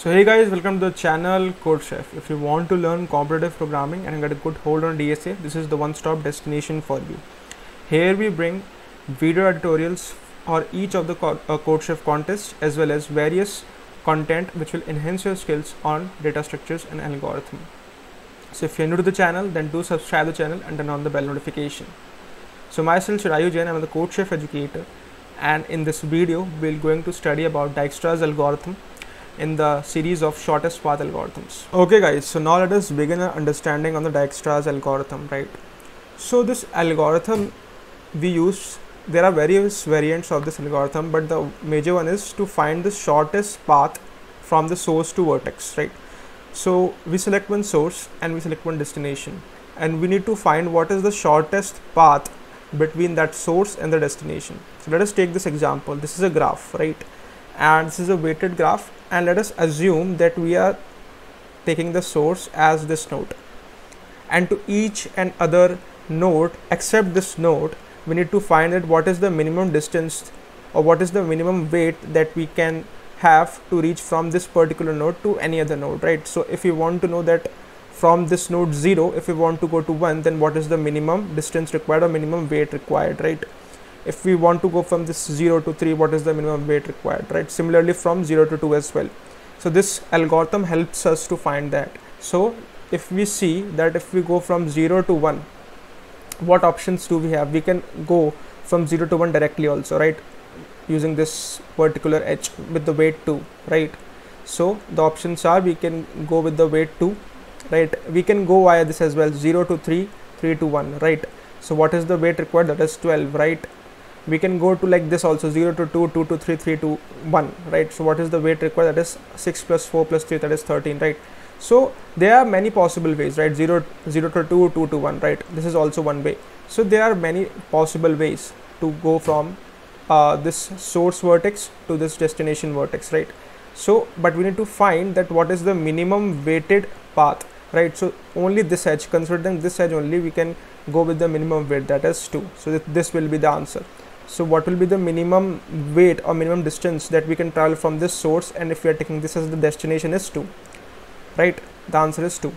So hey guys, welcome to the channel CodeChef. If you want to learn competitive programming and get a good hold on DSA, this is the one-stop destination for you. Here we bring video tutorials for each of the uh, CodeChef contests as well as various content which will enhance your skills on data structures and algorithm. So if you're new to the channel, then do subscribe the channel and turn on the bell notification. So myself Shirayu Jain, I'm the CodeChef educator and in this video we're going to study about Dijkstra's algorithm in the series of shortest path algorithms. Okay guys, so now let us begin our understanding on the Dijkstra's algorithm, right? So this algorithm we use, there are various variants of this algorithm, but the major one is to find the shortest path from the source to vertex, right? So we select one source and we select one destination and we need to find what is the shortest path between that source and the destination. So let us take this example. This is a graph, right? And this is a weighted graph and let us assume that we are taking the source as this node and to each and other node except this node we need to find that what is the minimum distance or what is the minimum weight that we can have to reach from this particular node to any other node right? So if you want to know that from this node 0 if we want to go to 1 then what is the minimum distance required or minimum weight required right if we want to go from this 0 to 3 what is the minimum weight required right? Similarly from 0 to 2 as well. So this algorithm helps us to find that. So if we see that if we go from 0 to 1 what options do we have? We can go from 0 to 1 directly also right? Using this particular edge with the weight 2 right? So the options are we can go with the weight 2 right? We can go via this as well 0 to 3 3 to 1 right? So what is the weight required? That is 12 right we can go to like this also 0 to 2 2 to 3 3 to 1 right? So what is the weight required? That is 6 plus 4 plus 3 that is 13 right? So there are many possible ways right? 0 0 to 2 2 to 1 right? This is also one way. So there are many possible ways to go from uh, this source vertex to this destination vertex right? So but we need to find that what is the minimum weighted path right? So only this edge considering this edge only we can go with the minimum weight that is 2 so th this will be the answer so what will be the minimum weight or minimum distance that we can travel from this source? And if we are taking this as the destination is 2 right? The answer is 2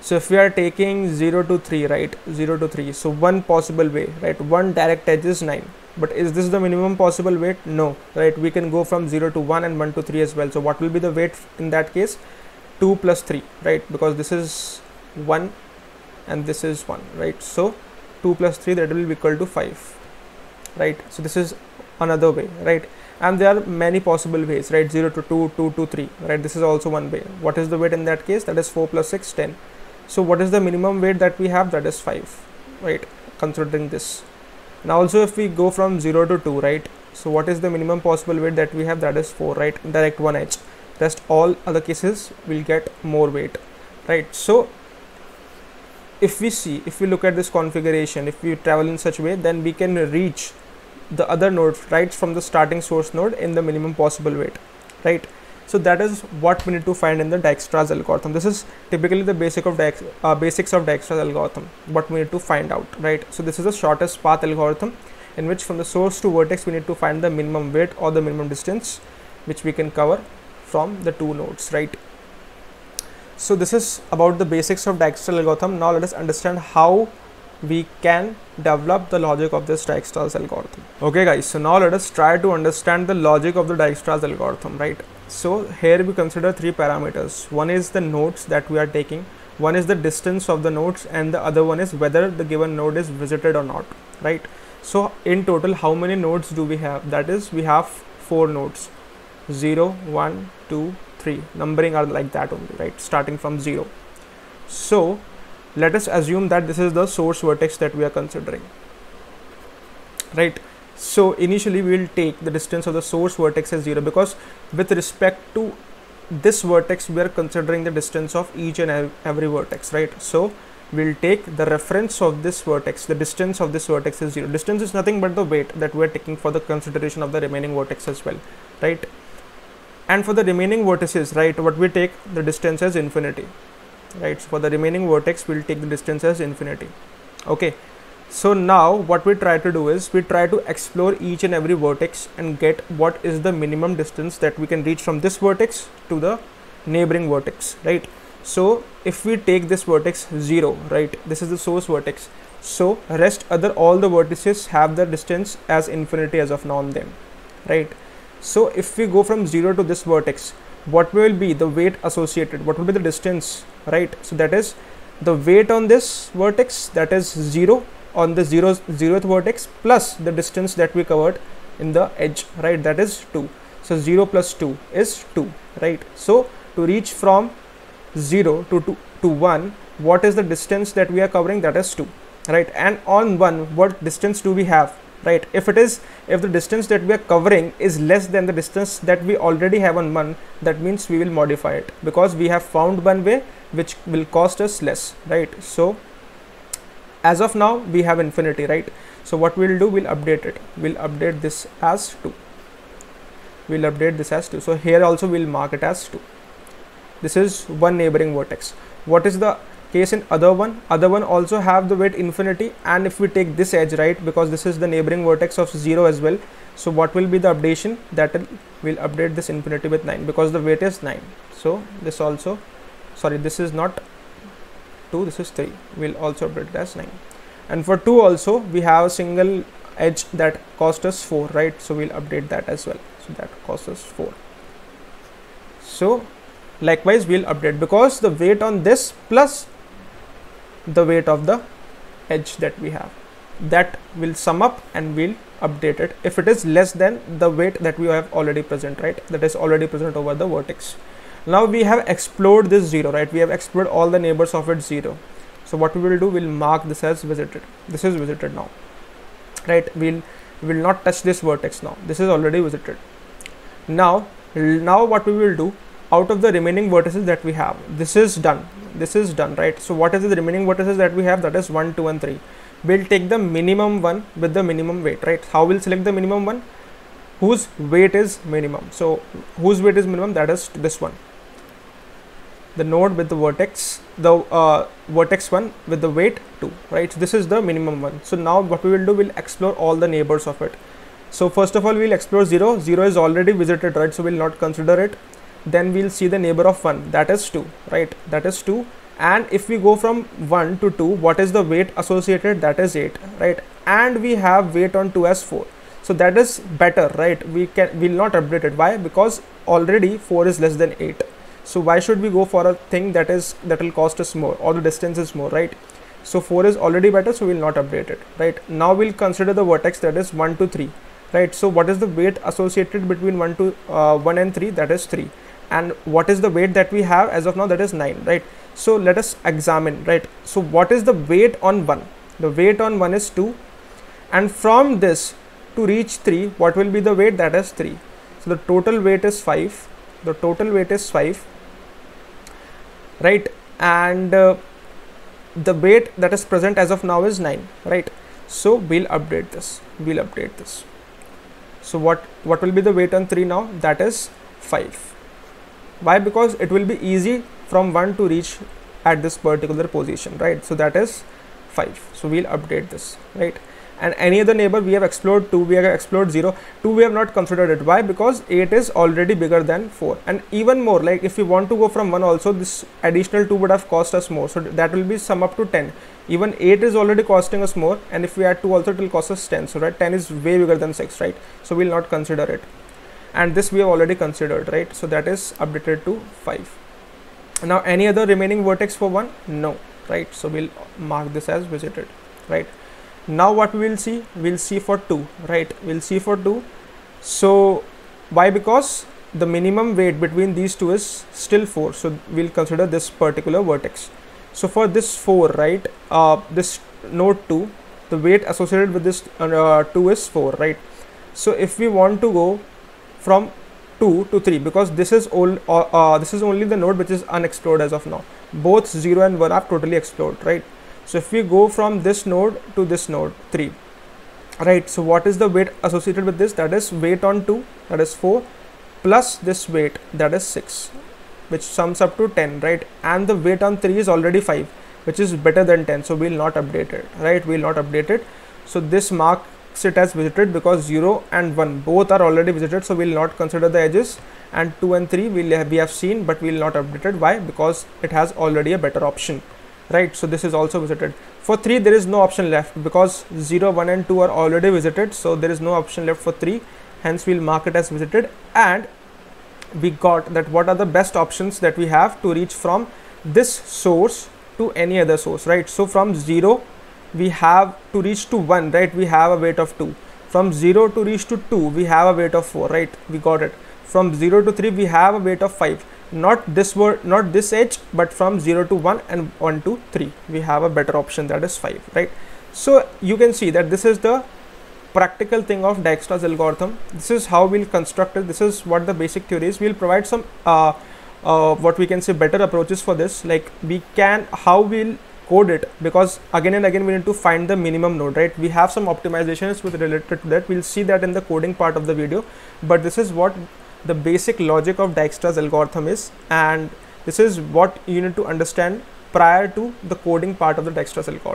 so if we are taking 0 to 3 right? 0 to 3 so one possible way right? One direct edge is 9 but is this the minimum possible weight? No right? We can go from 0 to 1 and 1 to 3 as well. So what will be the weight in that case? 2 plus 3 right? Because this is 1 and this is 1 right? So 2 plus 3 that will be equal to 5 right? So this is another way right? And there are many possible ways right? 0 to 2 2 to 3 right? This is also one way. What is the weight in that case? That is 4 plus 6 10 so what is the minimum weight that we have? That is 5 right? Considering this. Now also if we go from 0 to 2 right? So what is the minimum possible weight that we have? That is 4 right? Direct one edge rest all other cases will get more weight right? So if we see if we look at this configuration if we travel in such way then we can reach the other node right from the starting source node in the minimum possible weight right? So that is what we need to find in the Dijkstra's algorithm. This is typically the basic of Dijk, uh, basics of Dijkstra's algorithm what we need to find out right? So this is the shortest path algorithm in which from the source to vertex we need to find the minimum weight or the minimum distance which we can cover from the two nodes right? So this is about the basics of Dijkstra's algorithm. Now let us understand how we can develop the logic of this Dijkstra's algorithm. Okay guys, so now let us try to understand the logic of the Dijkstra's algorithm, right? So here we consider three parameters. One is the nodes that we are taking, one is the distance of the nodes and the other one is whether the given node is visited or not, right? So in total, how many nodes do we have? That is, we have four nodes, 0, 1, 2, 3. Numbering are like that only, right? Starting from 0. So let us assume that this is the source vertex that we are considering. Right? So initially we will take the distance of the source vertex as 0 because with respect to this vertex we are considering the distance of each and every vertex right? So we'll take the reference of this vertex the distance of this vertex is 0 distance is nothing but the weight that we are taking for the consideration of the remaining vertex as well right? And for the remaining vertices right what we take the distance as infinity right so for the remaining vertex we'll take the distance as infinity. Okay so now what we try to do is we try to explore each and every vertex and get what is the minimum distance that we can reach from this vertex to the neighboring vertex right? So if we take this vertex 0 right this is the source vertex. So rest other all the vertices have the distance as infinity as of now on them right? So if we go from 0 to this vertex what will be the weight associated? What will be the distance right? So that is the weight on this vertex that is 0 on the 0 zeroth vertex plus the distance that we covered in the edge right? That is 2 so 0 plus 2 is 2 right? So to reach from 0 to 2 to 1 what is the distance that we are covering? That is 2 right? And on 1 what distance do we have right? If it is if the distance that we are covering is less than the distance that we already have on 1 that means we will modify it because we have found one way which will cost us less right? So as of now we have infinity right? So what we'll do we'll update it. We'll update this as 2 we'll update this as 2 so here also we'll mark it as 2 this is one neighboring vertex. What is the case in other one. Other one also have the weight infinity and if we take this edge right because this is the neighboring vertex of 0 as well. So what will be the updation? That will update this infinity with 9 because the weight is 9 so this also sorry this is not 2 this is 3 we'll also update as 9 and for 2 also we have a single edge that cost us 4 right? So we'll update that as well. So that costs us 4 so likewise we'll update because the weight on this plus the weight of the edge that we have. That will sum up and we'll update it. If it is less than the weight that we have already present right? That is already present over the vertex. Now we have explored this 0 right? We have explored all the neighbors of it 0 so what we will do we'll mark this as visited. This is visited now right? We'll will not touch this vertex now. This is already visited. Now now what we will do out of the remaining vertices that we have. This is done. This is done right? So what is the remaining vertices that we have? That is 1 2 and 3 we'll take the minimum one with the minimum weight right? How we'll select the minimum one? Whose weight is minimum? So whose weight is minimum? That is this one. The node with the vertex the uh, vertex one with the weight 2 right? So this is the minimum one. So now what we will do we'll explore all the neighbors of it. So first of all we'll explore 0 0 is already visited right? So we'll not consider it then we'll see the neighbor of 1 that is 2 right? That is 2 and if we go from 1 to 2 what is the weight associated? That is 8 right? And we have weight on 2 as 4 so that is better right? We can will not update it. Why? Because already 4 is less than 8 so why should we go for a thing that is that will cost us more? Or the distance is more right? So 4 is already better so we'll not update it right? Now we'll consider the vertex that is 1 to 3 right? So what is the weight associated between 1 to uh, 1 and 3 that is 3 and what is the weight that we have as of now? That is 9 right? So let us examine right? So what is the weight on 1 the weight on 1 is 2 and from this to reach 3 what will be the weight? That is 3 so the total weight is 5 the total weight is 5 right? And uh, the weight that is present as of now is 9 right? So we'll update this. We'll update this. So what what will be the weight on 3 now? That is 5 why? Because it will be easy from 1 to reach at this particular position right? So that is 5 so we'll update this right? And any other neighbor we have explored 2 we have explored 0 2 we have not considered it. Why? Because 8 is already bigger than 4 and even more like if we want to go from 1 also this additional 2 would have cost us more. So that will be sum up to 10 even 8 is already costing us more. And if we add 2 also it will cost us 10 so right 10 is way bigger than 6 right? So we'll not consider it and this we have already considered right? So that is updated to 5 now any other remaining vertex for 1 no right? So we'll mark this as visited right? Now what we will see? We'll see for 2 right? We'll see for 2 so why? Because the minimum weight between these two is still 4 so we'll consider this particular vertex. So for this 4 right uh, this node 2 the weight associated with this uh, 2 is 4 right? So if we want to go from 2 to 3 because this is all uh, uh, this is only the node which is unexplored as of now. Both 0 and 1 are totally explored right? So if we go from this node to this node 3 right? So what is the weight associated with this? That is weight on 2 that is 4 plus this weight that is 6 which sums up to 10 right? And the weight on 3 is already 5 which is better than 10 so we'll not update it right? We'll not update it. So this marks it as visited because 0 and 1 both are already visited so we'll not consider the edges. And 2 and 3 we'll have, we have seen but we'll not update it. Why? Because it has already a better option. Right? So this is also visited. For 3 there is no option left because 0 1 and 2 are already visited so there is no option left for 3 hence we'll mark it as visited. And we got that what are the best options that we have to reach from this source to any other source right? So from 0 we have to reach to 1 right we have a weight of 2 from 0 to reach to 2 we have a weight of 4 right we got it from 0 to 3 we have a weight of 5 not this word not this edge but from 0 to 1 and 1 to 3 we have a better option that is 5 right so you can see that this is the practical thing of Dijkstra's algorithm. This is how we'll construct it. This is what the basic theory is. We'll provide some uh, uh, what we can say better approaches for this. Like we can how we'll code it because again and again we need to find the minimum node, right? We have some optimizations with related to that. We'll see that in the coding part of the video. But this is what the basic logic of Dijkstra's algorithm is, and this is what you need to understand prior to the coding part of the Dijkstra's algorithm.